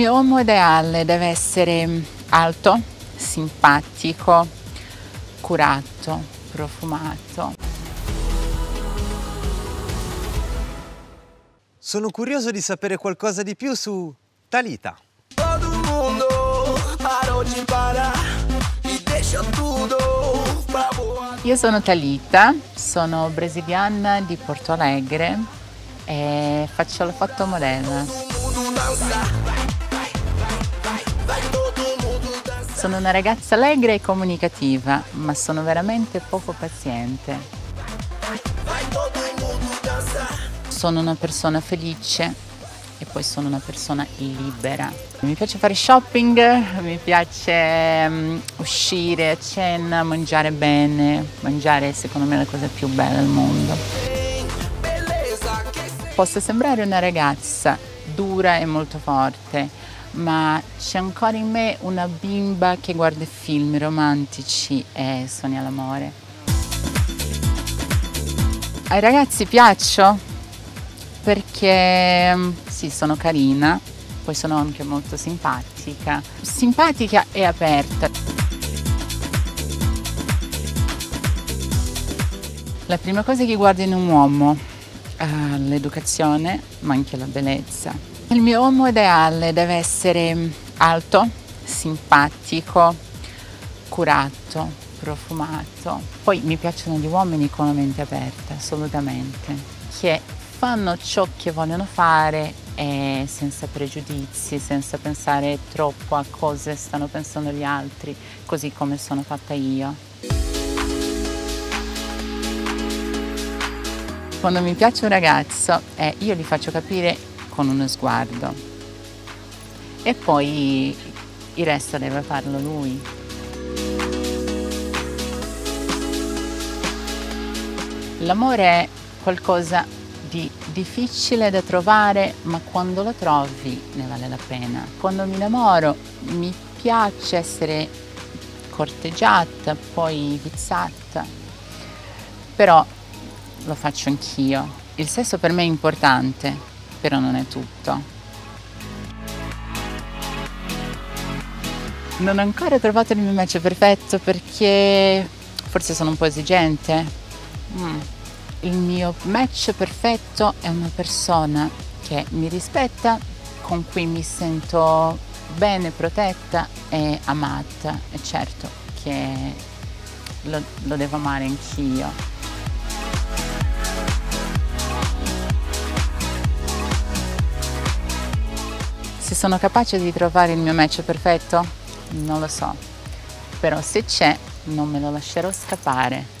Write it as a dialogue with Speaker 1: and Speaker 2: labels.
Speaker 1: mio uomo ideale deve essere alto, simpatico, curato, profumato.
Speaker 2: Sono curioso di sapere qualcosa di più su Talita.
Speaker 3: Todo mundo e deixa tudo.
Speaker 1: Io sono Talita, sono brasiliana di Porto Alegre e faccio la fotomodella. Sono una ragazza allegra e comunicativa, ma sono veramente poco paziente. Sono una persona felice e poi sono una persona libera. Mi piace fare shopping, mi piace mm, uscire a cena, mangiare bene. Mangiare è secondo me la cosa più bella al mondo. Posso sembrare una ragazza dura e molto forte, ma c'è ancora in me una bimba che guarda film romantici e sogna l'amore. Ai ragazzi piaccio perché mm, sì, sono carina, poi sono anche molto simpatica. Simpatica e aperta. La prima cosa che guardo in un uomo è l'educazione, ma anche la bellezza. Il mio uomo ideale deve essere alto, simpatico, curato, profumato. Poi mi piacciono gli uomini con la mente aperta, assolutamente, che fanno ciò che vogliono fare e senza pregiudizi, senza pensare troppo a cosa stanno pensando gli altri, così come sono fatta io. Quando mi piace un ragazzo, eh, io gli faccio capire con uno sguardo e poi il resto deve farlo lui. L'amore è qualcosa di difficile da trovare, ma quando lo trovi ne vale la pena. Quando mi innamoro mi piace essere corteggiata, poi vizzata, però lo faccio anch'io. Il sesso per me è importante, però non è tutto. Non ho ancora trovato il mio match perfetto perché forse sono un po' esigente. Mm. Il mio match perfetto è una persona che mi rispetta, con cui mi sento bene, protetta e amata. E certo che lo, lo devo amare anch'io. Sono capace di trovare il mio match perfetto? Non lo so, però se c'è non me lo lascerò scappare.